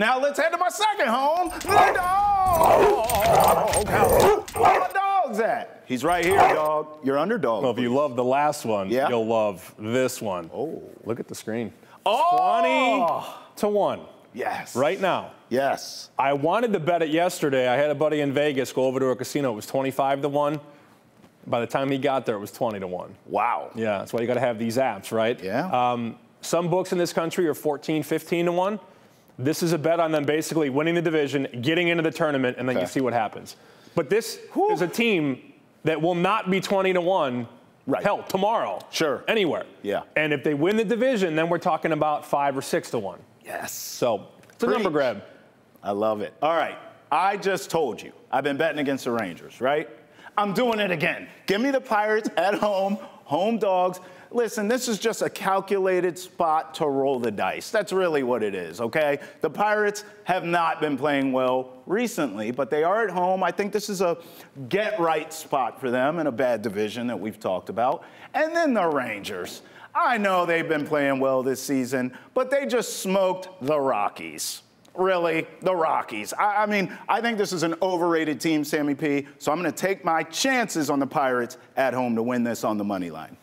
Now let's head to my second home, the dog. Where my dog's at? He's right here, dog. Your underdog. Well, if you love the last one, Yeah. you'll love this one. Oh. Look at the screen. Oh. 20 to 1 Yes. right now. Yes. I wanted to bet it yesterday. I had a buddy in Vegas go over to a casino. It was 25 to 1. By the time he got there, it was 20 to 1. Wow. Yeah, that's why you got to have these apps, right? Yeah. Um, some books in this country are 14, 15 to 1. This is a bet on them basically winning the division, getting into the tournament, and then Okay. you see what happens. But this is a team that will not be 20 to 1 Right. hell tomorrow. Sure. Anywhere. Yeah. And if they win the division, then we're talking about 5 or 6 to 1. Yes. So it's a number grab. I love it. All right. I just told you I've been betting against the Rangers, right? I'm doing it again. Give me the Pirates at home, home dogs. Listen, this is just a calculated spot to roll the dice. That's really what it is, okay? The Pirates have not been playing well recently, but they are at home. I think this is a get right spot for them in a bad division that we've talked about. And then the Rangers. I know they've been playing well this season, but they just smoked the Rockies. Really, the Rockies. I, I mean, I think this is an overrated team, Sammy P. So I'm going to take my chances on the Pirates at home to win this on the money line.